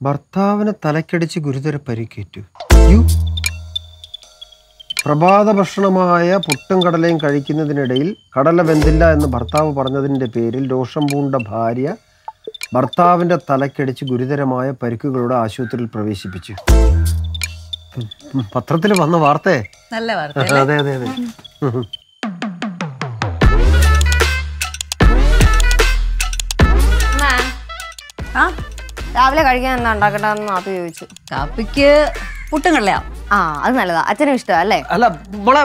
ഭർത്താവിന് തലക്കടിച്ച് ഗുരുതര പരിക്കേറ്റു. പ്രഭാത ഭക്ഷണമായ പുട്ടും കടലയും കഴിക്കുന്നതിനിടയിൽ കടല വെന്തില്ല എന്ന് ഭർത്താവ് പറഞ്ഞതിന്റെ പേരിൽ രോഷം പൂണ്ട ഭാര്യ ഭർത്താവിന്റെ തലക്കടിച്ച് ഗുരുതരമായ പരിക്കുകളോടെ ആശുപത്രിയിൽ പ്രവേശിപ്പിച്ചു. പത്രത്തിൽ വന്ന വാർത്തേ? നല്ല വാർത്ത അതെ അതെ അതെ. ആ? രാവിലെ കഴിക്കാൻ എന്താ ഉണ്ടാക്കണ്ടെന്ന് അത് ചോദിച്ചു. കാപ്പിക്ക് പുട്ടും കള്ളയാ ആ അത് നല്ലതാ. അച്ഛനും ഇഷ്ടമാ അല്ലേ? അല്ല മോളെ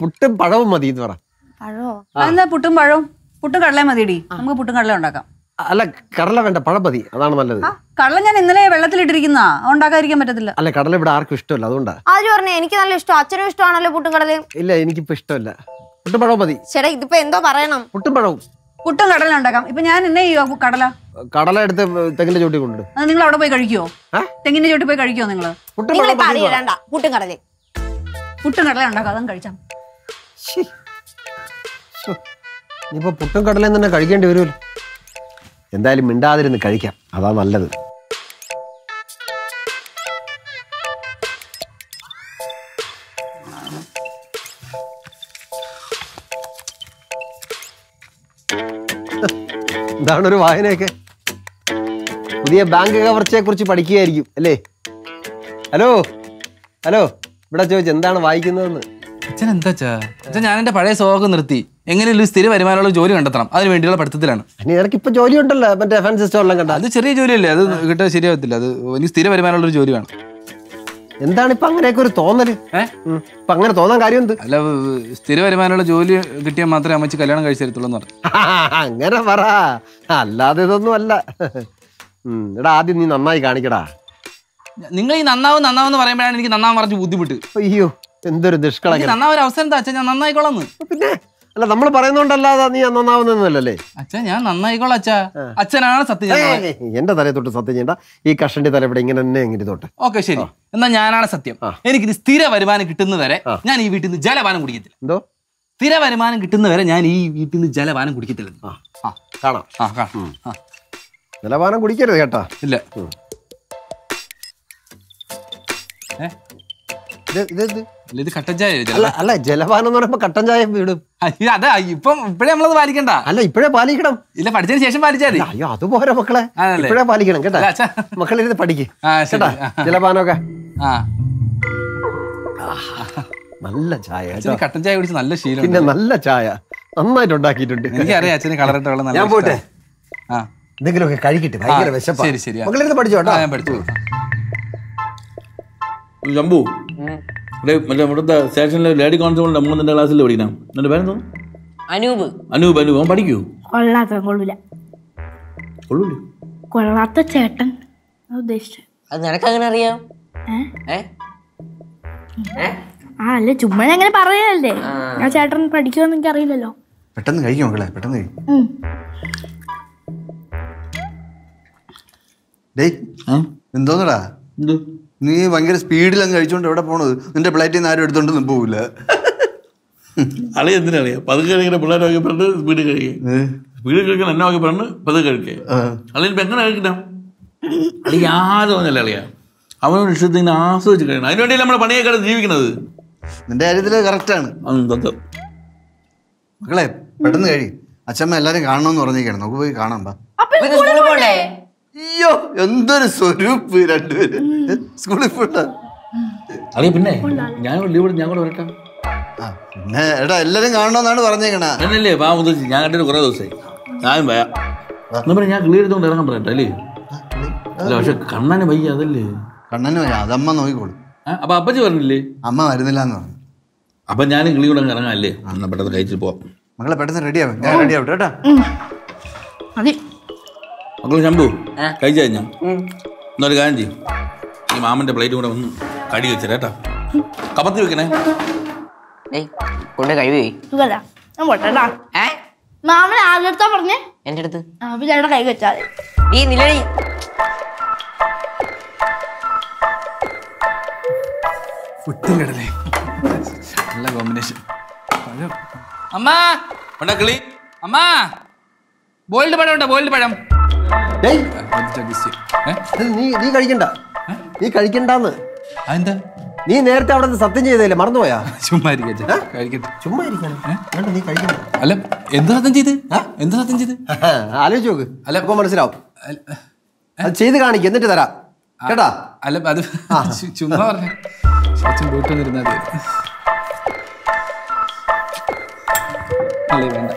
പുട്ടും പഴവും മതി എന്ന് പറ. പഴോ എന്താ പുട്ടും പഴവും? പുട്ടും കടലയും മതിയടി നമുക്ക് പുട്ടും കടല ഉണ്ടാക്കാം. അല്ല കടല വേണ്ട പഴം മതി. അതാണ് നല്ലത്. കടല ഞാൻ ഇന്നലെ വെള്ളത്തിലിട്ടിരിക്കുന്ന. ഉണ്ടാക്കാതിരിക്കാൻ പറ്റത്തില്ല. അല്ല കടല ഇവിടെ ആർക്കും ഇഷ്ടമല്ല അതുകൊണ്ടാ. ആര് പറഞ്ഞേ എനിക്ക് നല്ല ഇഷ്ടം അച്ഛനും ഇഷ്ടമാണല്ലോ പുട്ടും കടലയും. ഇല്ല എനിക്കിപ്പോ ഇഷ്ടമല്ല. പുട്ടും പഴവും മതി. ചേട്ടാ ഇതിപ്പോ എന്തോ പറയണം. പുട്ടും പഴവും. പുട്ടും കടല ഉണ്ടാക്കാം. ഇപ്പൊ ഞാൻ എന്നെ ചെയ്യുക കടല? കടല എടുത്ത് തെങ്ങിന്റെ ചോട്ടി കൊണ്ട് നിങ്ങൾ അവിടെ പോയി കഴിക്കുവോ? തെങ്ങിന്റെ ചോട്ടി പോയി കഴിക്കുവോ നിങ്ങൾ? പുട്ടും കടല. പുട്ടും കടല ഉണ്ടാക്കാം അതും കഴിച്ചാ. ഇനിയിപ്പോ പുട്ടും കടലയും തന്നെ കഴിക്കേണ്ടി വരുമല്ലോ. എന്തായാലും മിണ്ടാതിരുന്ന് കഴിക്കാം. അതാ നല്ലത്. എന്താണ് ഒരു വായനയൊക്കെ. പുതിയ ബാങ്ക് കവർച്ചയെ കുറിച്ച് പഠിക്കുകയായിരിക്കും അല്ലേ? ഹലോ? ഹലോ? ഇവിടെ ചോദിച്ചു എന്താണ് വായിക്കുന്നതെന്ന്? അച്ഛൻ എന്താ അച്ഛാ? അച്ഛൻ ഞാൻ എന്റെ പഴയ സ്വഭാവം നിർത്തി. എങ്ങനെയുള്ള സ്ഥിര വരുമാനമുള്ള ജോലി കണ്ടെത്തണം. അതിന് വേണ്ടിയുള്ള പഠിത്തത്തിലാണ്. നിനക്ക് ഇപ്പൊ ജോലി ഉണ്ടല്ലോ മറ്റേ സിസ്റ്റം എല്ലാം കണ്ട. അത് ചെറിയ ജോലിയല്ലേ? അത് കിട്ടാൻ ശരിയാവത്തില്ല. അത് എനിക്ക് സ്ഥിര വരുമാനമുള്ള ഒരു ജോലി വേണം. എന്താണ് ഇപ്പൊ അങ്ങനെയൊക്കെ ഒരു തോന്നൽ? ഇപ്പൊ അങ്ങനെ തോന്നാൻ കാര്യം എന്ത് അല്ല സ്ഥിര വരുമാനമുള്ള ജോലി കിട്ടിയാൽ മാത്രമേ അമ്മച്ചി കല്യാണം കഴിച്ചു തരത്തുള്ളൂ എന്ന് പറഞ്ഞു അങ്ങനെ പറ. അല്ലാതെ ഇതൊന്നും അല്ല. എടാ ആദ്യം നീ നന്നായി കാണിക്കടാ. നിങ്ങൾ ഈ നന്നാവും നന്നാവെന്ന് പറയുമ്പോഴാണ് എനിക്ക് നന്നാവാൻ പറഞ്ഞ് ബുദ്ധിമുട്ട്. അയ്യോ എന്തൊരു എനിക്ക് നിഷ്കളങ്കൻ ഒരു അവസരം അച്ഛൻ ഞാൻ നന്നായിക്കോളാം. പിന്നെ? അല്ല നമ്മൾ പറയുന്നോണ്ടല്ലാതെ നീ നന്നാവുന്നല്ലേ അച്ഛൻ ഞാൻ നന്നായിക്കോളാം അച്ഛാ. അച്ഛനാണ് സത്യം എന്റെ തലയെ തൊട്ട് സത്യം ചെയ്യണ്ട. ഈ കഷണ്ടി തല ഇവിടെ ഇങ്ങനെ തന്നെ ഇങ്ങനെ തൊട്ട്. ഓക്കെ ശരി. എന്നാ ഞാനാണ് സത്യം. എനിക്ക് സ്ഥിര വരുമാനം കിട്ടുന്നവരെ ഞാൻ ഈ വീട്ടിൽ നിന്ന് ജലപാനം കുടിക്കത്തില്ല. എന്തോ? സ്ഥിര വരുമാനം കിട്ടുന്നവരെ ഞാൻ ഈ വീട്ടിൽ നിന്ന് ജലപാനം കുടിക്കത്തില്ല. കാണാം. ജലപാനം കുടിക്കരുത് കേട്ടാ. ഇല്ല. ഇത് കട്ടൻ ചായ അല്ല ജലപാനം? എന്ന് പറയുമ്പോ കട്ടൻ ചായ വീടും. അതെ ഇപ്പം ഇപ്പഴേ നമ്മളത് പാലിക്കണ്ട. അല്ല ഇപ്പോഴേ പാലിക്കണം. ഇല്ല പഠിച്ചതിന് ശേഷം പാലിച്ചാൽ മതി. അയ്യോ അത് പോരാ മക്കളെ ഇപ്പഴേ പാലിക്കണം കേട്ടാ. മക്കളിരുന്ന് പഠിക്ക്. കേട്ടാ. ജലപാനമൊക്കെ. ആ. നല്ല ചായ കേട്ടോ. കട്ടൻ ചായ കുടിച്ച് നല്ല ശീലം പിന്നെ നല്ല ചായ. നന്നായിട്ട് ഉണ്ടാക്കിയിട്ടുണ്ട്. എനിക്കറിയാം അച്ഛന് കളറിട്ട വെള്ളം നല്ല ഞാൻ പോട്ടെ? ആ. എന്തെങ്കിലുമൊക്കെ കഴിക്കട്ടെ? ഭയങ്കര വിശപ്പ്. ശരി, ശരി, മക്കളെ മക്കളിരുന്ന് പഠിച്ചോട്ടോ ഞാൻ പഠിച്ചു. ജമ്പു. മറ്റേ ഇവിടുത്തെ സ്റ്റേഷനിലെ ലേഡി കോൺസ്റ്റബിളിന്റെ മൂന്നിന്റെ ക്ലാസ്സിൽ പഠിക്കണം എന്റെ പേരെന്തോ അനൂപ്. അനൂപ് അനൂപ്. അവൻ പഠിക്കൂ കൊള്ളാത്ത കൊള്ളൂല. കൊള്ളൂല്ലേ കൊള്ളാത്ത ചേട്ടൻ. ഉദ്ദേശിച്ചത് അത് നിനക്കങ്ങനെ അറിയാം? ഏ? ഏ? ആ അല്ല ചുമ്മാ ഞാൻ അങ്ങനെ പറയല്ലേ ആ. ചേട്ടൻ പഠിക്കുമെന്ന് എനിക്ക് അറിയില്ലല്ലോ. പെട്ടെന്ന് കഴിക്കും മക്കളെ പെട്ടെന്ന് കഴിക്കും? എന്തോന്നടാ? എന്ത്? നീ ഭയങ്കര സ്പീഡിൽ അങ്ങ് കഴിച്ചോണ്ട് എവിടെ പോണത്? നിന്റെ പ്ലേറ്റിൽ നിന്ന് ആരും എടുത്തോണ്ട് പോവില്ല അളിയ? എന്തിനറിയാം പതുക്കെ കഴിക്കുന്ന പിള്ളേരെ നോക്കി പറഞ്ഞ് സ്പീഡ് കഴിക്കുക സ്പീഡ് കഴിക്കണം എന്നെ നോക്കി പറഞ്ഞ് പതുക്കെ കഴിക്കുക അളിയൻ എങ്ങനെ കഴിക്കണം? അളി യാതൊന്നും ഒന്നല്ല അളിയ. അവനോട് ഇഷ്ടത്തിൽ ഇങ്ങനെ ആസ്വദിച്ച് കഴിയണം അതിനുവേണ്ടി നമ്മൾ പണിയൊക്കെ ജീവിക്കുന്നത്? നിന്റെ കാര്യത്തിൽ കറക്റ്റാണ്. മക്കളെ പെട്ടെന്ന് കഴി. അച്ഛമ്മ എല്ലാരും കാണണമെന്ന് പറഞ്ഞേക്കാണ് നമുക്ക് പോയി കാണാം ബാ ഇവന് സ്കൂളിൽ പോണ്ടേ അയ്യോ എന്തൊരു സ്വരൂപ്പ് രണ്ടുപേര്. സ്കൂളിൽ പോട്ടാ അതെ പിന്നെ ഞാൻ ലീവ് ഞാൻ കൂടെ വരട്ടെ? ആ പിന്നെ എടാ എല്ലാരും കാണണമെന്നാണ് പറഞ്ഞേക്കണ. എന്നല്ലേ പാ മുതച്ച് ഞാൻ കണ്ടിട്ട് കുറേ ദിവസമായി. ഞാനും വയാ എന്നാ പിന്നെ ഞാൻ ക്ലിയർ ചെയ്തുകൊണ്ട് ഇറങ്ങാൻ പറയട്ടെ അല്ലേ? അല്ല പക്ഷെ കണ്ണന് വയ്യ അതല്ലേ? കണ്ണന് വയ്യ അതമ്മ നോക്കിക്കോളും. അപ്പൊ അപ്പച്ചി പറഞ്ഞില്ലേ? അമ്മ വരുന്നില്ല എന്ന് പറഞ്ഞു. അപ്പൊ ഞാൻ കിളി കൂടെ ഇറങ്ങാം അല്ലേ? എന്നാ പെട്ടെന്ന് കഴിച്ചിട്ട് പോവാം. മക്കളെ പെട്ടെന്ന് റെഡിയാവും ഞാൻ റെഡിയാവട്ടെ കേട്ടാ. മക്കൾ ശമ്പു കഴിച്ചു കഴിഞ്ഞാ? എന്നൊരു കാര്യം ചെയ്യും. ഈ മാമന്റെ പ്ലേറ്റ് കൂടെ ഒന്ന് കടി വെച്ചിട്ട് കേട്ടാ. കപ്പത്തി വെക്കണേ. കൊണ്ട് കേട്ടാ. മാമൻ ആദ്യത്തെ പറഞ്ഞേ? എന്റെ അടുത്ത്? ചേട്ടൻ കൈ വെച്ചാൽ ഈ നില പുട്ടും കടലേ നല്ല കോമ്പിനേഷൻ അമ്മ ഉണ്ടോ അമ്മ. ബോയിൽഡ് പഴം ഉണ്ടോ? ബോയിൽഡ് പഴം. നീ നീ കഴിക്കണ്ട. നീ കഴിക്കണ്ടെന്ന്. അതെന്താ? നീ നേരത്തെ അവിടെ സത്യം ചെയ്തല്ലേ മറന്നുപോയാ? ചുമ്മാ. ചുമ്മാ നീ കഴിക്കണ്ട അല്ല എന്ത് സത്യം ചെയ്ത്? എന്ത് സത്യം ചെയ്ത്? ആലോചിച്ച് നോക്ക്. അല്ല. ഇപ്പൊ മനസ്സിലാവും. അത് ചെയ്ത് കാണിക്ക എന്നിട്ട് തരാം. കേട്ടാ? അല്ല അത് ചുമ്മാ പറഞ്ഞു. അച്ഛൻ പോയിട്ട് വന്നിരുന്നാൽ അല്ലേ വേണ്ട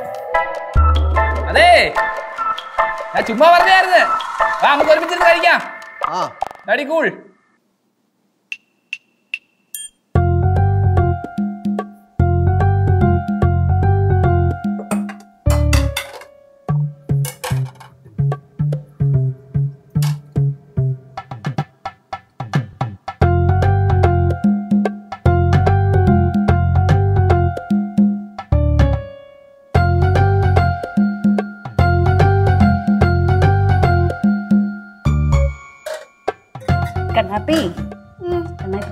ഞാൻ ചുമ്മാ പറഞ്ഞായിരുന്നു. വാ നമുക്ക് ഒരുമിച്ചിരുന്ന് കഴിക്കാം. ആ. ഡാഡി കൂൾ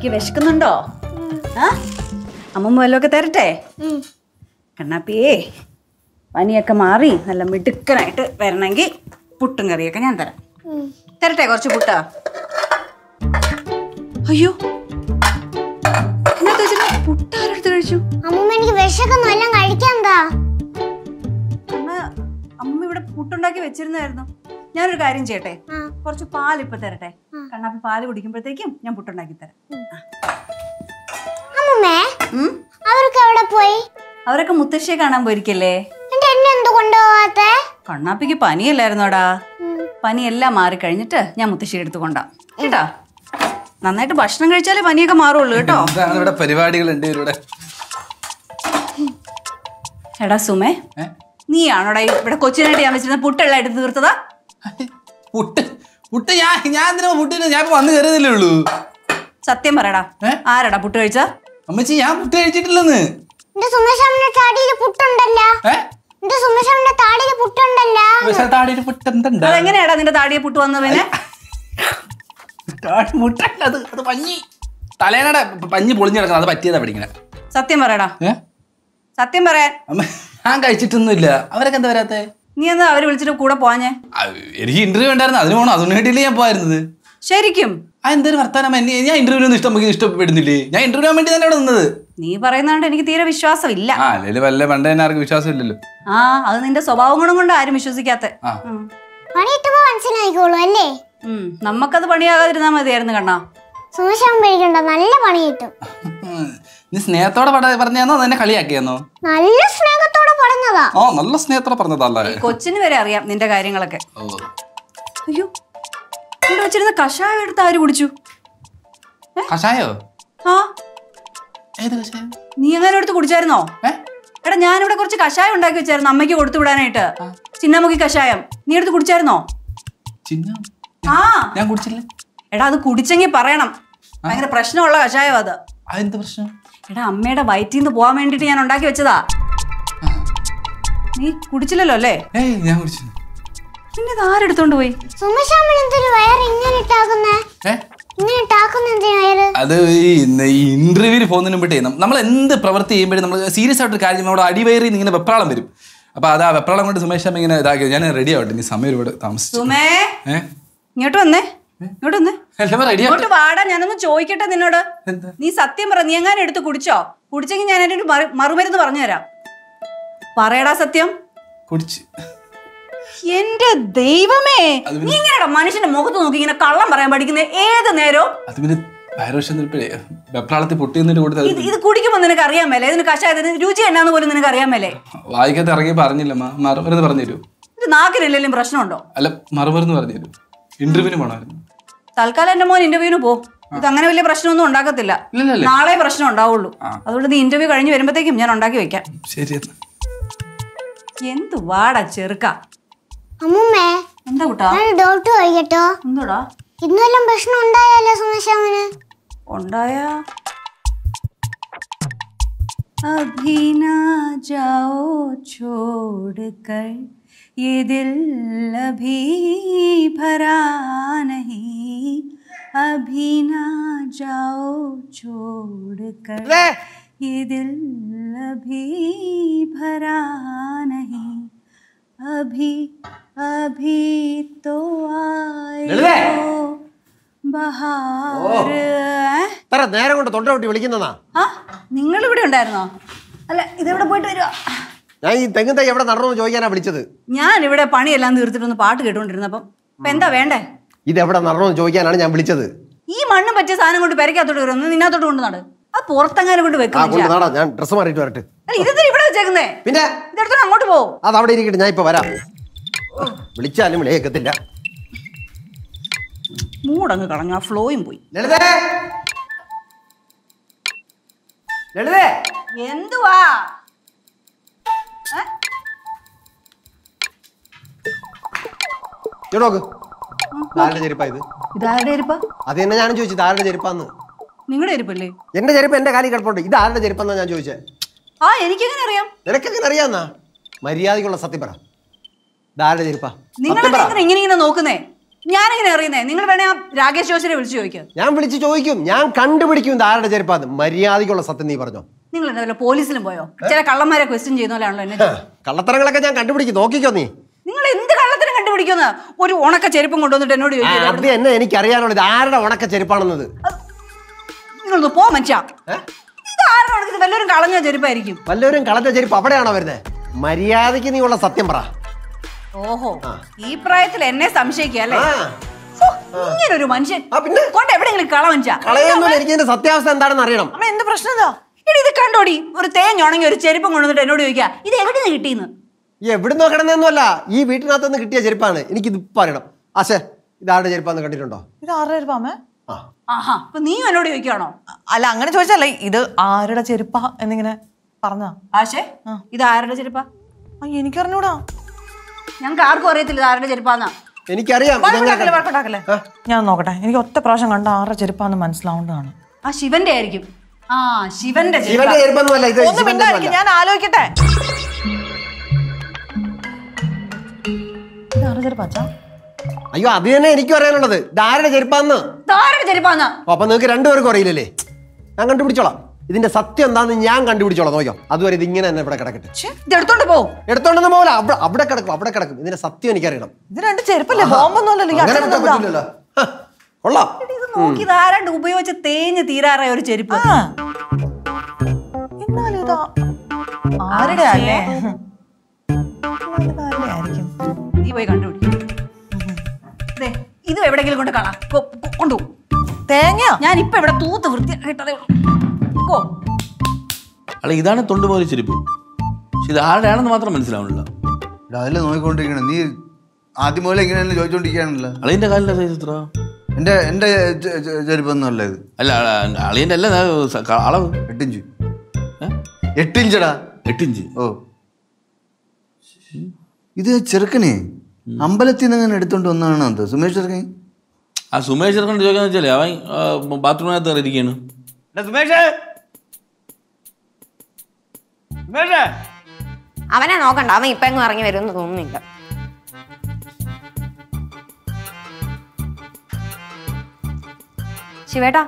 കണ്ണാപ്പിക്ക് വിശക്കുന്നുണ്ടോ? ആ? അമ്മമ്മ വല്ലതൊക്കെ തരട്ടെ? കണ്ണാപ്പിയേ പനിയൊക്കെ മാറി നല്ല മിടുക്കനായിട്ട് വരണമെങ്കിൽ പുട്ടും കറിയൊക്കെ ഞാൻ തരാം. തരട്ടെ കുറച്ച് പുട്ടാ? അയ്യോ. കഴിച്ചു? എനിക്ക് വിശക്കുന്നു. എല്ലാം കഴിക്കാൻ അമ്മ ഇവിടെ പുട്ടുണ്ടാക്കി വെച്ചിരുന്നായിരുന്നു ഞാനൊരു കാര്യം ചെയ്യട്ടെ? കുറച്ച് പാൽ ഇപ്പൊ തരട്ടെ കണ്ണാപ്പി പാൽ കുടിക്കുമ്പോഴത്തേക്കും ഞാൻ പുട്ടുണ്ടാക്കി തരാം. അവരൊക്കെ എവിടെ പോയി? അവരൊക്കെ മുത്തശ്ശിയെ കാണാൻ പോയിരിക്കല്ലേ? കണ്ണാപ്പിക്ക് പനിയല്ലായിരുന്നോടാ? പനിയെല്ലാം മാറിക്കഴിഞ്ഞിട്ട് ഞാൻ മുത്തശ്ശിയുടെ അടുത്ത് കൊണ്ടാ. കേട്ടാ? നന്നായിട്ട് ഭക്ഷണം കഴിച്ചാലേ പനിയൊക്കെ മാറുള്ളൂ കേട്ടോ? ഇവിടെ പരിപാടികളുണ്ട് ഇവിടെ? എടാ സുമേ? നീയാണോടാ ഇവിടെ കൊച്ചിനായിട്ട് ഞാൻ വെച്ചിരുന്ന പുട്ടെല്ലാം എടുത്ത് തീർത്തതാ? പുട്ട് പുട്ട് ഞാൻ ഞാൻ എന്തിനാ പുട്ടിന് ഞാൻ ഇപ്പൊ വന്ന് കയറിയതല്ലേ ഉള്ളൂ. സത്യം പറയടാ? ആരടാ പുട്ട് കഴിച്ച? അമ്മച്ചി ഞാൻ പുട്ട് കഴിച്ചിട്ടില്ലെന്ന്. അതെങ്ങനെയാടാ നിന്റെ താടിയെ പുട്ട് വന്നത് പിന്നെ? താടി മുട്ടല്ല അത് പഞ്ഞി. തലേനടെ പഞ്ഞി പൊളിഞ്ഞു കിടക്കണം അത് പറ്റിയതാ പഠിക്കണ സത്യം പറയടാ. സത്യം പറയാൻ അമ്മ ഞാൻ കഴിച്ചിട്ടൊന്നുമില്ല. അവരൊക്കെ എന്താ വരാത്തെ? നീ എന്നാ അവർ വിളിച്ചിട്ട് കൂടെ പോവാഞ്ഞേ? എനിക്ക് ഇന്റർവ്യൂ ഉണ്ടായിരുന്നു. അതിന് പോകണം അതിന് വേണ്ടിയില്ലേ ഞാൻ പോയിരുന്നത് ശരിക്കും? ആ എന്തൊരു വർത്താനം. എന്നെ ഞാൻ ഒന്നും ഇഷ്ടം ഇഷ്ടപ്പെടുന്നില്ലേ? ഞാൻ ഇന്റർവ്യൂ വേണ്ടി തന്നെ അവിടെ നിന്നത്. നീ പറയുന്നതുകൊണ്ട് എനിക്ക് തീരെ വിശ്വാസമില്ല. ആ അല്ലെങ്കിൽ വല്ല പണ്ട് തന്നെ ആർക്കും വിശ്വാസം ഇല്ലല്ലോ ആ അത് നിന്റെ സ്വഭാവം ഗുണം കൊണ്ട് ആരും വിശ്വസിക്കാത്ത. ആ. മനസ്സിലായിക്കോളൂ അല്ലേ? നമുക്കത് നമ്മക്കത് പണിയാകാതിരുന്നാ മതിയായിരുന്നു കണ്ണാ. പേടിക്കണ്ട നല്ല പണി കിട്ടും. നീ സ്നേഹത്തോടെ പറഞ്ഞോ അതെന്നെ കളിയാക്കിയെന്നോ? നല്ല സ്നേഹത്തോടെ പറഞ്ഞതാ. ഓ നല്ല സ്നേഹത്തോടെ പറഞ്ഞതല്ലേ. കൊച്ചിന് വരെ അറിയാം നിന്റെ കാര്യങ്ങളൊക്കെ. അയ്യോ. ഇവിടെ വെച്ചിരുന്ന കഷായം എടുത്ത് ആര് കുടിച്ചു? കഷായോ? ആ. ഏത് കഷായം? നീ എങ്ങനെ എടുത്ത് കുടിച്ചായിരുന്നോ? എടാ ഞാനിവിടെ കുറച്ച് കഷായം ഉണ്ടാക്കി വെച്ചായിരുന്നു അമ്മയ്ക്ക് കൊടുത്തു വിടാനായിട്ട്. ചിന്നമുഖി കഷായം. നീ എടുത്ത് കുടിച്ചായിരുന്നോ? ചിന്ന? ആ. ഞാൻ കുടിച്ചില്ല. എടാ അത് കുടിച്ചെങ്കിൽ പറയണം. ഭയങ്കര പ്രശ്നമുള്ള കഷായം അത്. അതെന്ത് പ്രശ്നം? എടാ അമ്മയുടെ വയറ്റിൽ നിന്ന് പോകാൻ വേണ്ടിട്ട് ഞാൻ ഉണ്ടാക്കി വെച്ചതാ. നീ കുടിച്ചില്ലല്ലോ അല്ലേ? ഞാൻ കുടിച്ചു പിന്നെ ഇത് ആരെടുത്തോണ്ട് പോയി? അത് ഇന്റർവ്യൂവിൽ ഇന്ന് ഈ ഇന്റർവ്യൂവിന് പോകുന്നതിന് മുമ്പേ നമ്മൾ എന്ത് പ്രവൃത്തി ചെയ്യുമ്പോഴും നമ്മൾ സീരിയസ് ആയിട്ടൊരു കാര്യം നമ്മുടെ അടിവയറി നിന്ന് ഇങ്ങനെ വെപ്രാളം വരും. അപ്പൊ അതാ ആ വെപ്രാളം കൊണ്ട് സുമേഷ് അമ്മ ഇങ്ങനെ ഇതാക്കി. ഞാൻ റെഡി ആവട്ടെ നീ സമയം ഒരുപാട് താമസിച്ചു. ഇങ്ങോട്ട് വന്നേ. ഇങ്ങോട്ട് വന്നേ. ഇങ്ങോട്ട് വാടാ ഞാനൊന്ന് ചോദിക്കട്ടെ നിന്നോട്. നീ സത്യം പറ നീ എങ്ങാനും എടുത്ത് കുടിച്ചോ? കുടിച്ചെങ്കിൽ ഞാൻ മറു- മറുമരുന്ന് പറഞ്ഞു തരാം. പറയടാ സത്യം. കുടിച്ച്. എന്റെ ദൈവമേ നീ ഇങ്ങനെയാ മനുഷ്യന്റെ മുഖത്ത് നോക്കി ഇങ്ങനെ കള്ളം പറയാൻ പഠിക്കുന്ന? ഏത് നേരവും? ഇത് കുടിക്കുമ്പോ നിനക്ക് അറിയാൻ മേലേ? ഇതിന് കഷായത്തിന് രുചി എന്നാന്ന് പോലും നിനക്ക് അറിയാൻ മേലേ? വായിക്കത്ത് ഇറങ്ങി പറഞ്ഞില്ല മറുമരുന്ന് പറഞ്ഞു തരൂ. ഇത് പ്രശ്നമുണ്ടോ? അല്ല മറുമരുന്ന് പറഞ്ഞു തരൂ. ഇന്റർവ്യൂവിന് പോണമായിരുന്നു. തൽക്കാലം എന്റെ മോൻ ഇന്റർവ്യൂവിന് പോ ഇത് അങ്ങനെ വലിയ പ്രശ്നമൊന്നും ഉണ്ടാക്കത്തില്ല ഇല്ലല്ലേ നാളെ പ്രശ്നം ഉണ്ടാവുള്ളൂ അതുകൊണ്ട് നീ ഇന്റർവ്യൂ കഴിഞ്ഞ് വരുമ്പോഴത്തേക്കും ഞാൻ ഉണ്ടാക്കി വെക്കാം ശരി എന്നാ എന്ത് വാടാ ചെറുക്ക അമ്മൂമ്മേ എന്താ കൂട്ടാ ഞാൻ ഡോക്ടർ ചോദിക്കട്ടോ എന്തോടാ ഇന്നും വല്ലതും പ്രശ്നം ഉണ്ടായാലോ സുമേഷാമന് ഉണ്ടായ अभी ना जाओ छोड़ कर ये दिल अभी भरा नहीं अभी ना जाओ छोड़ कर ये दिल अभी भरा नहीं अभी अभी तो ലളിതേ! आयो ബഹാർ ഏ? ഇത്ര നേരം കൊണ്ട് തൊണ്ട പൊട്ടി വിളിക്കുന്നതാ ആ നിങ്ങൾ ഇവിടെ ഉണ്ടായിരുന്നോ അല്ല ഇതെവിടെ പോയിട്ട് വരുവാ ഞാൻ ഈ തെങ്ങും തൈ എവിടെ നടന്നു ചോദിക്കാനാ വിളിച്ചത്. ഞാൻ ഇവിടെ പണിയെല്ലാം തീർത്തിട്ടൊന്ന് പാട്ട് കേട്ടോണ്ടിരുന്നപ്പം ഇപ്പൊ എന്താ വേണ്ടേ? ഇത് എവിടെ നടന്നു ചോദിക്കാനാണ് ഞാൻ വിളിച്ചത്. ഈ മണ്ണും പറ്റിയ സാധനം കൊണ്ട് പെരക്കകത്തോട്ട് കയറും ഒന്ന് നിന്നകത്തോട്ട് കൊണ്ട് നട ആ പുറത്തെങ്ങാനും കൊണ്ട് നാടാ ഞാൻ ഡ്രസ് മാറിയിട്ട് വരട്ടെ. ഇതെന്താ ഇവിടെ വെച്ചേക്കുന്നേ? പിന്നെ? ഇതെടുത്തോ അങ്ങോട്ട് പോവും അത് അവിടെ ഇരിക്കട്ടെ ഞാൻ ഇപ്പൊ വരാം. വിളിച്ചാലും വിളിയേക്കത്തില്ല. മൂടങ്ങ് കളഞ്ഞു ആ ഫ്ലോയും പോയി. ലളിതേ! ലളിതേ! എന്തുവാ? ഇങ്ങോട്ട് നോക്ക്. ആരുടെ ചെരുപ്പാ ഇത്? ഇതാരുടെ ചെരുപ്പാ? അത് തന്നെ ഞാനും ചോദിച്ചു ആരുടെ ചെരുപ്പാന്ന്. നിങ്ങളുടെ ചെരുപ്പല്ലേ? എന്റെ ചെരുപ്പ് എന്റെ കാലിൽ കിടപ്പുണ്ട്. ഇത് ആരുടെ ചെരുപ്പെന്നാ ഞാൻ ചോദിച്ചേ? ആ എനിക്കെങ്ങനെ അറിയാം? നിനക്കെങ്ങനെ അറിയാന്നാ? മര്യാദക്കുള്ള സത്യം പറ. ഇത് ആരുടെ ചെരുപ്പാ നിങ്ങൾ ഇങ്ങനെ ഇങ്ങനെ നോക്കുന്നേ? ഞാനെങ്ങനെ അറിയുന്നേ? നിങ്ങൾ വേണേ ആ രാകേഷ് ജോസിനെ വിളിച്ചു ചോദിക്കാം. ഞാൻ വിളിച്ചു ചോദിക്കും. ഞാൻ കണ്ടുപിടിക്കും ഇത് ആരുടെ ചെരുപ്പാന്ന്. മര്യാദക്കുള്ള സത്യം നീ പറഞ്ഞോ. നിങ്ങൾ എന്താ വല്ല പോലീസിലും പോയോ? ചില കള്ളന്മാരെ ക്വസ്റ്റ്യൻ ചെയ്യുന്ന പോലെയാണല്ലോ എന്നെ കള്ളത്തരങ്ങളൊക്കെ ഞാൻ കണ്ടുപിടിക്കും. നോക്കിക്കോ നീ. നിങ്ങൾ എന്ത് കള്ളത്തിനും കണ്ടുപിടിക്കുന്ന ഒരു ഉണക്ക ചെരുപ്പം കൊണ്ടുവന്നിട്ട് എന്നോട് ചോദിച്ചു. എന്നെ എനിക്ക് അറിയാനുള്ളത്. ആരുടെ ഉണക്ക ചെരുപ്പാണെന്നത്? നിങ്ങളൊന്ന് പോ മനുഷ്യ. വല്ലവരും കളഞ്ഞ ചെരുപ്പായിരിക്കും. വല്ലവരും കളഞ്ഞ ചെരുപ്പ് അവിടെയാണോ വരുന്നത് മര്യാദയ്ക്ക് നീ ഉള്ള സത്യം പറ. ഓഹോ ഈ പ്രായത്തിൽ എന്നെ സംശയിക്കല്ലേ ഇങ്ങനെ ഒരു മനുഷ്യൻ. കോട്ടെ എവിടെയെങ്കിലും കള മനുഷ്യ. സത്യാവസ്ഥ എന്താണെന്ന് അറിയണം. എന്ത് പ്രശ്നം ഇത്? കണ്ടോടി. ഒരു തേഞ്ഞുണങ്ങി ഒരു ചെരുപ്പം കൊണ്ടുവന്നിട്ട് എന്നോട് ചോദിക്കുക ഇത് എവിടെ നിന്ന് കിട്ടിയെന്ന് ഈ എവിടെ കിടന്നൊന്നുമല്ല ഈ വീട്ടിനകത്ത് നിന്ന് കിട്ടിയ ചെരുപ്പാണ്. എനിക്ക് ഇത് പറയണം. ആശേ ഇത് ആരുടെ ചെരുപ്പാന്ന് കണ്ടിട്ടുണ്ടോ? ഇത് ആരുടെ ചെരുപ്പാമേ ആ. ആഹാ അപ്പൊ നീ എന്നോട് ചോദിക്കുകയാണോ അല്ല അങ്ങനെ ചോദിച്ചല്ലേ ഇത് ആരുടെ ചെരുപ്പാ എന്നിങ്ങനെ പറഞ്ഞാ ആശേ ഇത് ആരുടെ ചെരുപ്പാ? അയ്യ എനിക്കറിഞ്ഞൂടാ. ഞങ്ങൾക്ക് ആർക്കും അറിയത്തില്ല ഇത് ആരുടെ ചെരുപ്പാന്നാ. എനിക്കറിയാം? ഞാൻ നോക്കട്ടെ. എനിക്ക് ഒറ്റ പ്രാവശ്യം കണ്ട ആരുടെ ചെരുപ്പാന്ന് മനസ്സിലാവേണ്ടതാണ് ആ ശിവന്റെ ആയിരിക്കും. ആ ശിവന്റെ ഞാൻ ശിവന്റെ അയ്യോ അത് തന്നെ എനിക്കും അറിയാനുള്ളത്. ധാരണ ചെരുപ്പാന്ന്? ചെരുപ്പാന്നാ? അപ്പൊ നിങ്ങൾക്ക് രണ്ടുപേർക്കും അറിയില്ലല്ലേ? ഞാൻ കണ്ടുപിടിച്ചോളാം. ഇതിന്റെ സത്യം എന്താന്ന് ഞാൻ കണ്ടുപിടിച്ചോളാം. നോക്കാം. അതുവരെ ഇത് ഇങ്ങനെ തന്നെ ഇവിടെ കിടക്കട്ടെ. ഇത് എടുത്തോണ്ട് പോ. എടുത്തോണ്ടെന്ന് പോലെ അവിടെ അവിടെ കിടക്കും അവിടെ കിടക്കും. ഇതിന്റെ സത്യം എനിക്കറിയണം. ഇത് രണ്ട് ചെരുപ്പല്ലേ? ബോംബൊന്നുമല്ലല്ലോ കൊള്ളാം. നോക്കി ഉപയോഗിച്ച് തേഞ്ഞ് തീരാറായ ഒരു ചെരുപ്പ്. എന്നാലും ഇതാ. ആരുടെ അല്ലേ ആരുടെ ആയിരിക്കും? നീ പോയി കണ്ടുപിടി ദേ, ഇത് എവിടെങ്കിലും കൊണ്ട് കാണാം. കൊണ്ടു തേങ്ങ ഞാൻ ഇപ്പൊ ഇവിടെ തൂത്ത് വൃത്തിയാക്കിട്ടതേ ഉള്ളൂ കോ അല്ല ഇതാണ് തൊണ്ടുപോലെ ചെരുപ്പ്. പക്ഷെ ഇത് ആരുടെയാണെന്ന് മാത്രം മനസ്സിലാവണില്ല അതിൽ നോക്കിക്കൊണ്ടിരിക്കണം. നീ ആദ്യം മുതലേ ഇങ്ങനെ തന്നെ ചോദിച്ചോണ്ടിരിക്കാണല്ലോ അളിയന്റെ കാലിന്റെ സൈസ് എത്ര എന്റെ എന്റെ ചെ- ചെ- ചെരുപ്പൊന്നും അല്ല ഇത്. അല്ല അ- അളിയന്റെ അല്ല ദാ സ- ക- അളവ്. എട്ടിഞ്ച്. ഏ? എട്ടിഞ്ചടാ. എട്ടിഞ്ച്. ഓ. ഇത് ചെറുക്കനെ അമ്പലത്തിൽ നിന്ന് അങ്ങനെ എടുത്തോണ്ട് വന്നതാണോ അത്. സുമേഷ് ചെറുക്കൻ? ആ സുമേഷ് ചെറുക്കൻ ചോദിക്കാന്ന് വെച്ചാലേ അവൻ ബാത്റൂമിനകത്ത് കയറിയിരിക്കുകയാണ് അവനെ നോക്കണ്ട. അവൻ ഇപ്പൊ എങ്ങും ഇറങ്ങി വരുമെന്ന് തോന്നുന്നില്ല. ശിവേട്ടാ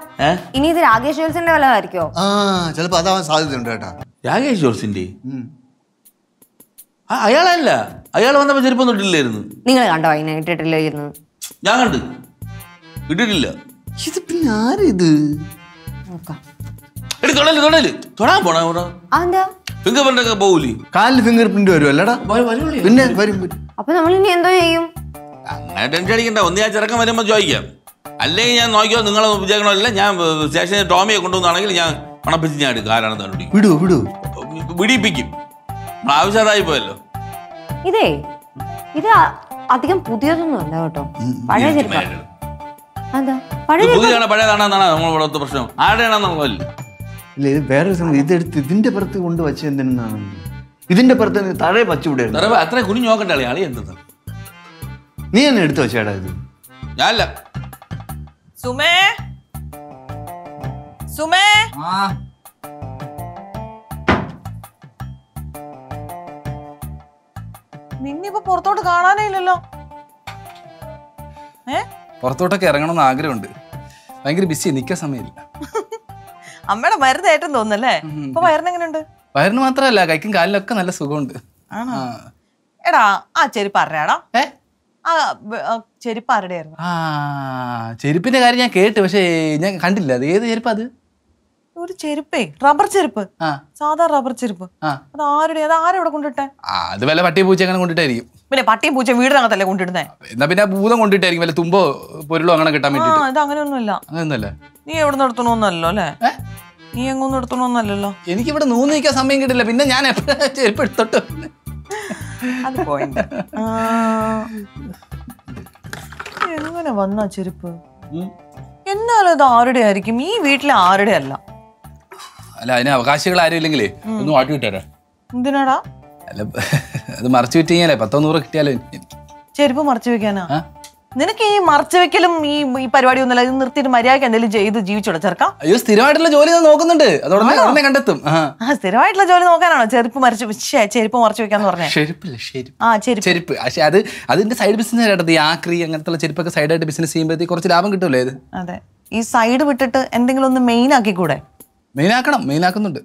ഇനി ഇത് രാകേഷ് ജോൽസിന്റെ വല്ലതായിരിക്കോ ആ ചിലപ്പോ അതാവാൻ സാധ്യതയുണ്ട് കേട്ടാ. രാകേഷ് ജോൽസിന്റെ അയാളല്ല. അയാൾ വന്നപ്പോ ചെരുപ്പൊന്നും ഇട്ടില്ലായിരുന്നു. നിങ്ങൾ കണ്ടോ? അതിനെ ഇട്ടിട്ടില്ലായിരുന്നു. ഞാൻ കണ്ട്. ഇട്ടിട്ടില്ല. ഇത് പിന്നെ ആരിത് നോക്കാം. എടി തൊടൽ തൊടൽ. തൊടാൻ പോണ അതെന്താ? ഫിംഗർ പ്രിന്റ് ഒക്കെ പോകൂലേ കാലിൽ ഫിംഗർ പ്രിന്റ് വരും അല്ലടാ. പിന്നെ വരും വരും. അപ്പൊ നമ്മൾ ഇനി എന്തോ ചെയ്യും? അങ്ങനെ ടെൻഷൻ അടിക്കണ്ട. ഒന്ന് ഞാൻ ചെറുക്കം വരുമ്പോൾ ചോദിക്കാം. അല്ലെങ്കിൽ ഞാൻ നോക്കിയോ നിങ്ങളെ വിചാരിക്കണമല്ല ഞാൻ സ്റ്റേഷനിൽ ടോമിയെ കൊണ്ടുവന്നാണെങ്കിൽ ഞാൻ പണപ്പിച്ച് ഞാൻ എടുക്കും. ആരാണെന്ന് കണ്ടുപിടിക്കും. വിടൂ വിടൂ വിടിപ്പിക്കും ആവശ്യമായി പോയല്ലോ. ഇതേ ഇത് അധികം പുതിയതൊന്നും അല്ല കേട്ടോ പഴയ എന്താ പഴയ. പുതിയതാണോ പഴയതാണെന്നാണ് പ്രശ്നം. ആരുടെയാണെന്നുള്ളതല്ല ഇല്ല ഇത് സംഗതി. ഇതെടുത്ത് ഇതിന്റെ പുറത്ത് കൊണ്ട് വച്ച എന്തിനാണ് ഇതിന്റെ പുറത്ത് തഴയെ താഴെ വച്ചുവിടായിരുന്നു അത്ര കുഞ്ഞു നോക്കണ്ട അളി ആളി എന്തെന്ന് നീ എന്നെ എടുത്തു വെച്ചേടാ ഇത്. ഞാനല്ല. സുമേ? സുമേ? നിന്നിപ്പോ പുറത്തോട്ട് കാണാനേ ഇല്ലല്ലോ. ഏ? പുറത്തോട്ടൊക്കെ ഇറങ്ങണമെന്ന് ആഗ്രഹമുണ്ട്. ഭയങ്കര ബിസി നിൽക്കാൻ സമയമില്ല. അമ്മയുടെ മരുന്ന് ഏറ്റവും തോന്നുന്നല്ലേ? ഇപ്പൊ വയറിന് എങ്ങനെയുണ്ട്? വയറിന് മാത്രമല്ല കൈക്കും കാലിലൊക്കെ നല്ല സുഖമുണ്ട്. ആണോ? എടാ ആ ചെരുപ്പ് ഏ? ബ- ആ ചെരുപ്പ് ആരുടെയായിരുന്നു? ആ ചെരുപ്പിന്റെ കാര്യം ഞാൻ കേട്ടു പക്ഷേ ഞാൻ കണ്ടില്ല. അത് ഏത് ചെരുപ്പ് അത്? ഒരു ചെരുപ്പേ റബ്ബർ ചെരുപ്പ്. സാധാ റബ്ബർ ചെരുപ്പ്. അത് ആരുടെ അത് ആരെവിടെ കൊണ്ടിട്ടെ അത് വല്ല പട്ടിയും പൂച്ച അങ്ങനെ കൊണ്ടിട്ടായിരിക്കും പിന്നെ പട്ടിയും പൂച്ച വീടിനകത്തല്ലേ കൊണ്ടിടുന്നേ എന്നാ പിന്നെ ഭൂതം കൊണ്ടിട്ടായിരിക്കും വല്ല തുമ്പോ പൊരുളോ അങ്ങനെ കിട്ടാൻ ആ വേണ്ടിട്ട് ഇത് അങ്ങനെയൊന്നുമില്ല. അങ്ങനൊന്നല്ല നീ എവിടെ നിന്ന് അല്ലേ? നീ എങ്ങൊന്നും എടുത്തണോന്നല്ലല്ലോ. എനിക്ക് ഇവിടെ നൂന്ന് നിൽക്കാൻ സമയം കിട്ടില്ല പിന്നെ ഞാൻ എപ്പോഴാ ചെരുപ്പ് എടുത്തോട്ട് അത് പോയിന്റ് എങ്ങനെ വന്ന ചെരുപ്പ്? എന്നാലും ഇത് ആരുടെ ആയിരിക്കും ഈ വീട്ടിലെ ആരുടെ അല്ല അല്ല അതിന് അവകാശികൾ ആരും ഇല്ലെങ്കിലേ ഒന്ന് വാട്ടി വിട്ടേരാ. എന്തിനാടാ? അല്ല അത് മറച്ചു വിറ്റ് കഴിഞ്ഞാലേ പത്തോ നൂറ് കിട്ടിയാലോ? ചെരുപ്പ് മറച്ചു വെക്കാനാ? നിനക്ക് ഈ മറച്ചു വെക്കലും ഈ ഈ പരിപാടി ഒന്നുമില്ല ഇത് നിർത്തിയിട്ട് മര്യാദയ്ക്ക് എന്തെങ്കിലും ചെയ്ത് ജീവിച്ചോടെ ചെറുക്കാം. അയ്യോ സ്ഥിരമായിട്ടുള്ള ജോലി നോക്കുന്നുണ്ട്. അതോടെ ഉടനെ കണ്ടെത്തും. ആ. സ്ഥിരമായിട്ടുള്ള ജോലി നോക്കാനാണോ? ചെരുപ്പ് മറിച്ച് ചെരുപ്പ് മറച്ചു വെക്കാന്ന് പറഞ്ഞു. ചെരുപ്പില്ല ചെരുപ്പ്. ആ ചെരുപ്പ്. ചെരുപ്പ്. പക്ഷെ അത് അതിന്റെ സൈഡ് ബിസിനസ് ആയിട്ട് ഈ ആക്രി അങ്ങനത്തെ ചെരുപ്പൊക്കെ സൈഡായിട്ട് ബിസിനസ് ചെയ്യുമ്പോഴത്തേക്ക് കുറച്ച് ലാഭം കിട്ടൂലേ ഇത് അതെ. ഈ സൈഡ് വിട്ടിട്ട് എന്തെങ്കിലും ഒന്ന് മെയിൻ ആക്കി ആക്കിക്കൂടെ? മെയിനാക്കണം മെയിനാക്കുന്നുണ്ട്.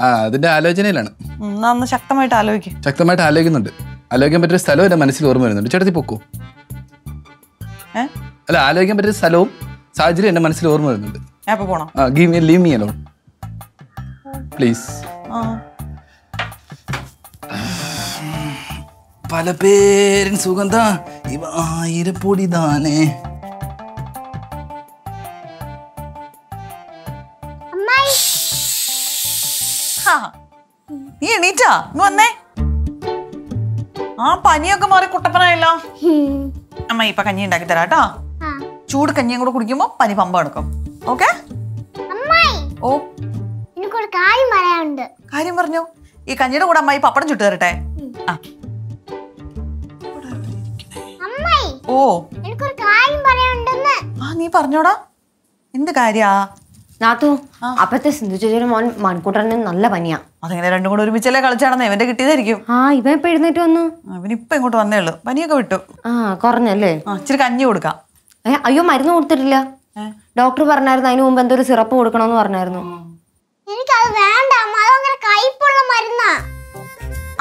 അതിന്റെ ആലോചനയിലാണ്. ശക്തമായിട്ട് ആലോചിക്കും. ശക്തമായിട്ട് ആലോചിക്കുന്നുണ്ട്. ആലോചിക്കാൻ പറ്റിയ സ്ഥലവും എന്റെ മനസ്സിൽ ഓർമ്മ വരുന്നുണ്ട്. ചേട്ടത്തി പൊക്കോ? അല്ല ആലോചിക്കാൻ പറ്റിയ സ്ഥലവും സാഹചര്യം എന്റെ മനസ്സിൽ ഓർമ്മ വരുന്നുണ്ട്. Leave me please. പല പേരിൻ സുഗന്ധ ഇവ ആയിരപ്പൊടി താനേ. നീ എണീറ്റാ? വന്നേ. ആ പനിയൊക്കെ മാറി കുട്ടപ്പനായല്ലോ. അമ്മ ഇപ്പൊ കഞ്ഞി ഉണ്ടാക്കി തരാം കേട്ടോ. ചൂട് കഞ്ഞിയും കൂടെ കുടിക്കുമ്പോ പനി പമ്പ എടുക്കും ഓക്കെ? ഓ. എനിക്കൊരു കാര്യം പറയാനുണ്ട്. കാര്യം പറഞ്ഞു? ഈ കഞ്ഞിയുടെ കൂടെ അമ്മായി പപ്പടം ചുട്ടു തരട്ടെ. ഓ. എനിക്കൊരു കാര്യം പറയാനുണ്ടെന്ന്. ആ നീ പറഞ്ഞോടാ. എന്ത് കാര്യാ? നാത്തു അപ്പത്തെ സിന്ധു ചേച്ചിയുടെ മോൻ മൺകൂട്ടറിന് നല്ല പനിയാ. അതെങ്ങനെ രണ്ടും കൂടെ ഒരുമിച്ചല്ലേ കളിച്ചാണെന്ന് ഇവന്റെ കിട്ടിയതായിരിക്കും. ആ ഇവൻ ഇപ്പൊ എഴുന്നേറ്റ് വന്നു? അവനിപ്പൊ ഇങ്ങോട്ട് വന്നേ ഉള്ളൂ. പനിയൊക്കെ വിട്ടു. ആ കുറഞ്ഞല്ലേ? ഇച്ചിരി കഞ്ഞി കൊടുക്കാം. ഏ അയ്യോ മരുന്ന് കൊടുത്തിട്ടില്ല. ഡോക്ടർ പറഞ്ഞായിരുന്നു അതിന് മുമ്പ് എന്തോ ഒരു സിറപ്പ് കൊടുക്കണമെന്ന് പറഞ്ഞായിരുന്നു. എനിക്കത് വേണ്ട അമ്മ. അതങ്ങനെ കയ്പുള്ള മരുന്നാ.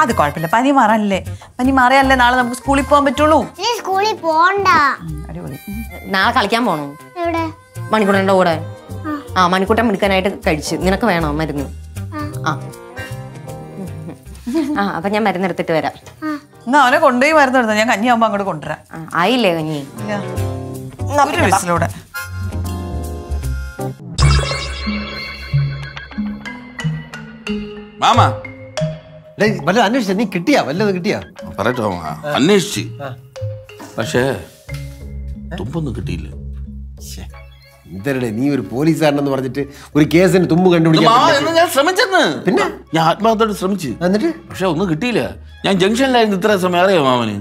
അത് കുഴപ്പമില്ല. പനി മാറല്ലേ? പനി മാറിയല്ലേ നാളെ നമുക്ക് സ്കൂളിൽ പോകാൻ പറ്റുള്ളൂ? സ്കൂളിൽ പോണ്ട. അടിപൊളി. നാളെ കളിക്കാൻ പോണോ? എവിടെ? മണിക്കൂട്ടന്റെ കൂടെ. ആ മണിക്കൂട്ടം മിടുക്കാനായിട്ട് കഴിച്ചു. നിനക്ക് വേണോ മരുന്ന്? ആ. ആ. അപ്പൊ ഞാൻ മരുന്ന് എടുത്തിട്ട് വരാം. എന്നാ അവനെ കൊണ്ടുപോയി മരുന്ന് എടുത്താൽ ഞാൻ കഞ്ഞി ആകുമ്പോ അങ്ങോട്ട് കൊണ്ടുവരാം. ആയില്ലേ കഞ്ഞി? ഇല്ല. ഒരു വിസിലൂടെ. മാമ. ഡേയ്, വല്ലതും അന്വേഷിച്ച? നീ കിട്ടിയാ? വല്ലതും കിട്ടിയാ? പറയട്ടോ മാമ. അന്വേഷിച്ച്. പക്ഷേ തുമ്പൊന്നും കിട്ടിയില്ല. എന്തരടേ നീ ഒരു പോലീസുകാരനെന്ന് പറഞ്ഞിട്ട് ഒരു കേസിന് തുമ്പ് കണ്ടുപിടിക്കുന്നു കണ്ടുപിടിക്കാൻ മാമ പറ്റില്ല. ഞാൻ ശ്രമിച്ചെന്ന്. പിന്നെ? ഞാൻ ആത്മാർത്ഥമായിട്ട് ശ്രമിച്ചു. എന്നിട്ട്? പക്ഷെ ഒന്നും കിട്ടിയില്ല. ഞാൻ ജംഗ്ഷനിലായിരുന്നു ഇത്ര സമയം. അറിയാം മാമന്?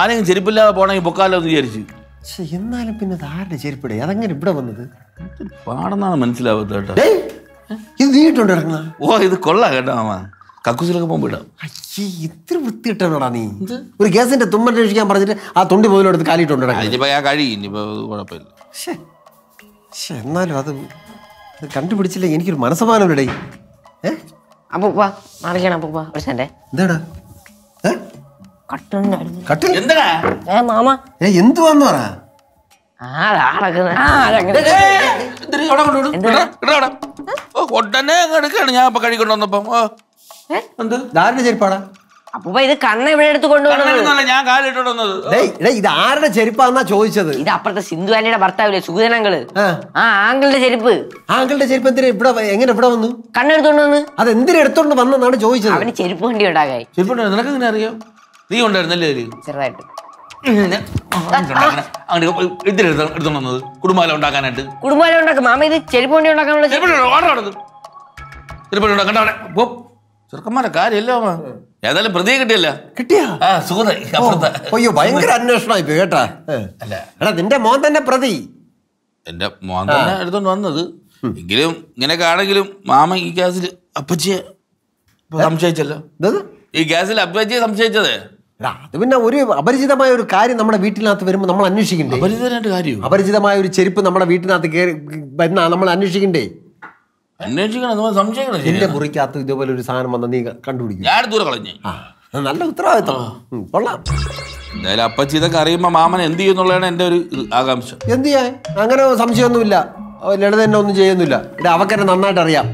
ആരെങ്കിലും ചെരുപ്പില്ലാതെ പോണെങ്കിൽ പൊക്കാലോ എന്ന് വിചാരിച്ചു. പക്ഷെ എന്നാലും പിന്നെ ആരുടെ ചെരുപ്പിടേ? അതെങ്ങനെ ഇവിടെ വന്നത്? പാടെന്നാണ് മനസ്സിലാവാത്തത് കേട്ടോ. ഇത് നീ ഇട്ടോണ്ട് ഓ ഇത് കൊള്ളാം കേട്ടോ മാമ. കക്കൂസിലൊക്കെ പോകുമ്പോൾ ഇടാം. അയ്യേ ഇത്ര വൃത്തിയിട്ടാണോടാ നീ. ഒരു കേസിന്റെ തുമ്പ് രക്ഷിക്കാൻ പറഞ്ഞിട്ട് ആ തുണ്ടി പോലും എടുത്ത് കാലിട്ടുണ്ടോ ഇനിയിപ്പോ ഞാൻ കഴിയും. ഇനിയിപ്പോ കുഴപ്പമില്ല. എന്നാലും അത് കണ്ടുപിടിച്ചില്ല? എനിക്കൊരു മനസ്സമാനം ഇടയി അപ്പൂപ്പ മാറിക്കണം അപ്പൂപ്പ ഒരു സെന്റെ എന്താടാ? എന്തുവാന്ന് പറ. ഉടനെ എടുക്കാണ്. ഞാൻ ഇപ്പൊ കഴിക്കൊണ്ട് വന്നപ്പം ഓ എന്ത്? ഇതാരുടെ ചെരുപ്പാടാ. അപ്പൂപ്പ ഇത് കണ്ണ ഇവിടെ എടുത്ത് കൊണ്ടുവന്നത് ഞാൻ കാലിട്ടോണ്ട് വന്നത്. ഡേയ് ഡേയ് ഇത് ആരുടെ ചെരുപ്പാന്നാ ചോദിച്ചത്? ഇത് അപ്പുറത്തെ സിന്ധു ആന്റിയുടെ ഭർത്താവില്ലേ സുഗതനങ്ങൾ. ആ. ആങ്കിളുടെ ചെരുപ്പ്. ആങ്കിളുടെ ചെരുപ്പ് എന്തിനാ ഇവിടെ എങ്ങനെ ഇവിടെ വന്നു? കണ്ണെടുത്തോണ്ട് വന്ന് അത് എന്തിനാ എടുത്തോണ്ട് വന്നെന്നാണ് ചോദിച്ചത്? അവന് ചെരുപ്പ് വണ്ടി ഉണ്ടാകായി. ചെരുപ്പ് നിനക്ക് എങ്ങനെ അറിയാം? നീ ഉണ്ടായിരുന്നല്ലേ ചെറുതായിട്ട്. എടുത്തോണ്ട് വന്നത്. കുടുംബാല ഉണ്ടാക്കാനായിട്ട്. കുടുംബാല ഉണ്ടാക്കും. മാമ ഇത് ചെരുപ്പ് വണ്ടി ഉണ്ടാക്കാനുള്ള ചെരുപ്പ്? ഓർഡർ നടന്നു. ചെരുപ്പുണ്ടോ? കണ്ടോ അവിടെ? ചെറുക്കന്മാരെ കാര്യമല്ലോ ഏതായാലും പ്രതിയെ കിട്ടിയല്ല? കിട്ടിയോ? അയ്യോ ഭയങ്കര അന്വേഷണമായി പോയി കേട്ടാ. അല്ല. എടാ നിന്റെ മോൻ തന്നെ പ്രതി. എന്റെ മോൻ തന്നെ എടുത്തോണ്ട് വന്നത്. എങ്കിലും ഇങ്ങനെയൊക്കെ ആണെങ്കിലും മാമ ഈ ഗ്യാസിൽ അപ്പച്ചിയെ ഇപ്പൊ സംശയിച്ചല്ലോ? ഈ ഗ്യാസിൽ അപ്പച്ചിയെ സംശയിച്ചതേ? അത് പിന്നെ ഒരു അപരിചിതമായ ഒരു കാര്യം നമ്മുടെ വീട്ടിനകത്ത് വരുമ്പോൾ നമ്മൾ അന്വേഷിക്കണ്ടേ? കാര്യം? അപരിചിതമായ ഒരു ചെരുപ്പ് നമ്മുടെ വീട്ടിനകത്ത് കയറി വരുന്ന നമ്മൾ അന്വേഷിക്കണ്ടേ? അന്വേഷിക്കണം സംശയിക്കണം എന്റെ മുറിക്കകത്ത് ഇതുപോലെ ഒരു സാധനം വന്ന നീ കണ്ടുപിടിക്കും. ഞാൻ ദൂരെ കളഞ്ഞു. നല്ല ഉത്തരവാദിത്തം. കൊള്ളാം. എന്തായാലും അപ്പച്ചി ഇതൊക്കെ അറിയുമ്പോൾ മാമൻ എന്ത് ചെയ്യുന്നുള്ളതാണ് എന്റെ ഒരു ആകാംക്ഷ. എന്ത് ചെയ്യാൻ? അങ്ങനെ സംശയമൊന്നുമില്ല. ലളിത എന്നെ ഒന്നും ചെയ്യുന്നില്ല. ഇവിടെ അവക്കെന്നെ നന്നായിട്ട് അറിയാം.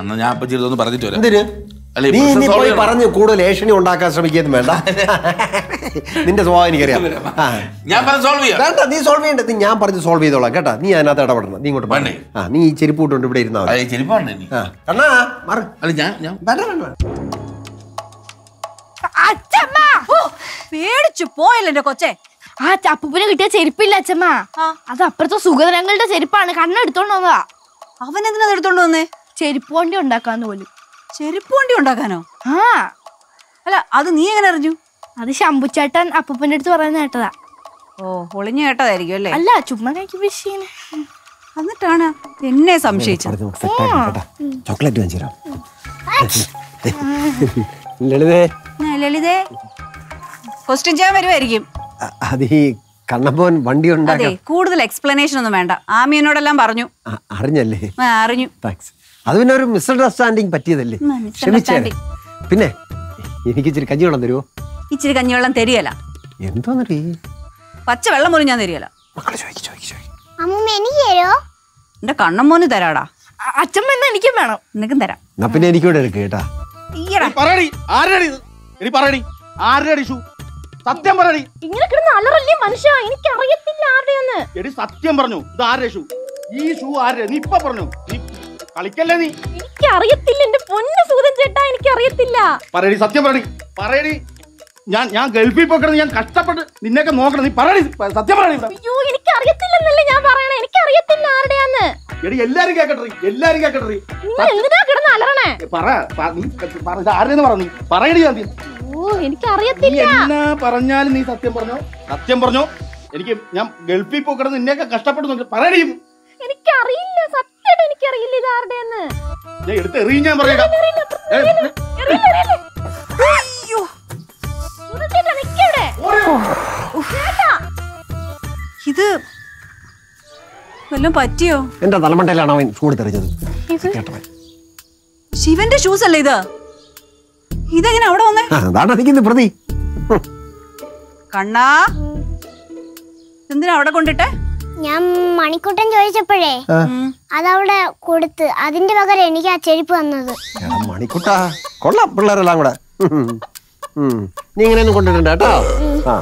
എന്നാ ഞാൻ അപ്പച്ചി ഇതൊന്ന് പറഞ്ഞിട്ട് വരാം. എന്തിന്? നീ ഇനി പോയി പറഞ്ഞു കൂടുതൽ ഏഷണി ഉണ്ടാക്കാൻ ശ്രമിക്കുന്നു വേണ്ട നിന്റെ സ്വഭാവം എനിക്കറിയാം. ഞാൻ പറഞ്ഞ് സോൾവ് ചെയ്യാം. വേണ്ട നീ സോൾവ് ചെയ്യേണ്ടത് ഞാൻ പറഞ്ഞ് സോൾവ് ചെയ്തോളാം കേട്ടാ. നീ അതിനകത്ത് ഇടപെടണം. നീ ഇങ്ങോട്ട് പറഞ്ഞേ ആ നീ ഈ ചെരുപ്പ് ഇട്ടുകൊണ്ട് ഇവിടെ ഇരുന്നാ കണ്ണാ മാറ്. അല്ല ഞാൻ ഞാൻ വേണ്ട വേണ്ട വേണ്ട. അച്ഛമ്മ ഓ, പേടിച്ചു പോയല്ലോ എന്റെ കൊച്ചെ. ആ ചപ്പുപ്പിന് കിട്ടിയ ചെരുപ്പില്ല അച്ഛമ്മ അത് അപ്പുറത്തെ സുഗതരങ്ങളുടെ ചെരുപ്പാണ്. കണ്ണെടുത്തോണ്ട് വന്നതാ. അവൻ എന്തിനാ എടുത്തോണ്ട് വന്നേ? ചെരുപ്പ് വണ്ടി ഉണ്ടാക്കാന്ന് പോലും. ചെരുപ്പ് വണ്ടി ഉണ്ടാക്കാനോ? ആ. അല്ല അത് നീ എങ്ങനെ അറിഞ്ഞു? അത് ശമ്പുച്ചേട്ടൻ അപ്പൂപ്പന്റെ അടുത്ത് പറയുന്ന കേട്ടതാ. ഓ ഒളിഞ്ഞു കേട്ടതായിരിക്കും അല്ലേ? അല്ല ചുമ്മാ കഴിക്കും വിഷയനെ എന്നിട്ടാണ് എന്നെ സംശയിച്ചത്. പറഞ്ഞ് നമുക്ക് set ആക്കാം കേട്ടാ. ചോക്ലേറ്റ് വാങ്ങിച്ചു തരാം. ലളിതേ. ലളിതേ. ക്വസ്റ്റ്യൻ ചെയ്യാൻ വരുമായിരിക്കും അത് ഈ വണ്ടി കൂടുതൽ എക്സ്പ്ലനേഷൻ ഒന്നും വേണ്ട. ആമിയനോടെല്ലാം പറഞ്ഞു. അറിഞ്ഞല്ലേ? അറിഞ്ഞു. താങ്ക്സ് അത് പിന്നെ ഒരു മിസ്അണ്ടർസ്റ്റാൻഡിങ് പറ്റിയതല്ലേ. ക്ഷമിച്ചേ പിന്നെ എനിക്ക് ഇച്ചിരി കഞ്ഞിവെള്ളം തരുമോ ഇച്ചിരി കഞ്ഞിവെള്ളം തരികല. എന്തോന്നറി പച്ച വെള്ളം പോലും ഞാൻ തരികല. എന്റെ കണ്ണമ്മോന് തരാടാ. അ- അച്ഛമ്മ എന്നാ എനിക്കും വേണം. നിനക്കും തരാം. എന്നാ പിന്നെ എനിക്കൂടെ എടുക്കുക കേട്ടാ. ഈയടാ. പറയടി. ആരുടെ ഇത്? എടി പറയടി. ആരുടെ ഷൂ? സത്യം പറയടി. ഇങ്ങനെ കിടന്ന് അലറല്ലേ മനുഷ്യ? എനിക്ക് അറിയത്തില്ല ആരുടെയെന്ന്. എടി സത്യം പറഞ്ഞു. ഇത് ആരുടെ ഷൂ? ഈ ഷൂ ആരുടെ? നീ ഇപ്പൊ പറഞ്ഞു. നീ കളിക്കല്ലേ നീ? എനിക്ക് അറിയത്തില്ല എന്റെ പൊന്നു സൂതൻ ചേട്ടാ എനിക്ക് അറിയത്തില്ല പറയടി സത്യം പറയടി പറയടി. ഞാൻ ഞാൻ ഗൾഫിൽ പോക്കണം ഞാൻ കഷ്ടപ്പെട്ട് നിന്നെയൊക്കെ നോക്കണം. നീ പറയടി സത്യം പറയടി അയ്യോ എനിക്ക് അറിയത്തില്ലെന്നല്ലേ ഞാൻ പറയണേ. എനിക്ക് അറിയത്തില്ല ആരുടെയാന്ന്. എടി എല്ലാരും കേക്കട്ടെ എല്ലാരും കേക്കട്ടെ. നിങ്ങൾ എന്തിനാ കിടന്ന് അലറണേ? പറ നീ പറ ഇത് ആരുടെന്ന് പറ നീ. പറയടി ഞാൻ ഓ എനിക്ക് അറിയത്തില്ല എന്നാ പറഞ്ഞാലും നീ സത്യം പറഞ്ഞോ? സത്യം പറഞ്ഞോ? എനിക്ക് ഞാൻ ഗൾഫിൽ പോക്കണം നിന്നെയൊക്കെ കഷ്ടപ്പെട്ടു പറയടി. എനിക്ക് അറിയില്ല സത്യമായിട്ട് എനിക്ക് അറിയില്ല ഇത് ആരുടെയെന്ന് ഞാൻ പറയാം നിക്കവിടെ. ചേട്ടാ. ഇത് വല്ലതും പറ്റിയോ? എന്റെ തലമണ്ടയിലാണ് അവൻ ചൂട് തെറിഞ്ഞത് ശിവന്റെ ഷൂസ് അല്ലേ ഇത്? ഇതെങ്ങനെ അവിടെ വന്നേ? ആ, അതാണ് അതിക്കുന്ന പ്രതി. ഹും. കണ്ണാ. എന്തിനാ അവിടെ കൊണ്ടിട്ടെ? ഞാൻ മണിക്കൂട്ടൻ ചോദിച്ചപ്പോഴേ. അതവിടെ കൊടുത്ത് അതിന്റെ പകരം എനിക്ക് ആ ചെരുപ്പ് വന്നത് മണിക്കുട്ടാ. കൊള്ളാം പിള്ളേരെല്ലാം കൂടെ. നീ ഇങ്ങനെയൊന്നും കൊണ്ടിട്ടുണ്ട് കേട്ടോ. ആ.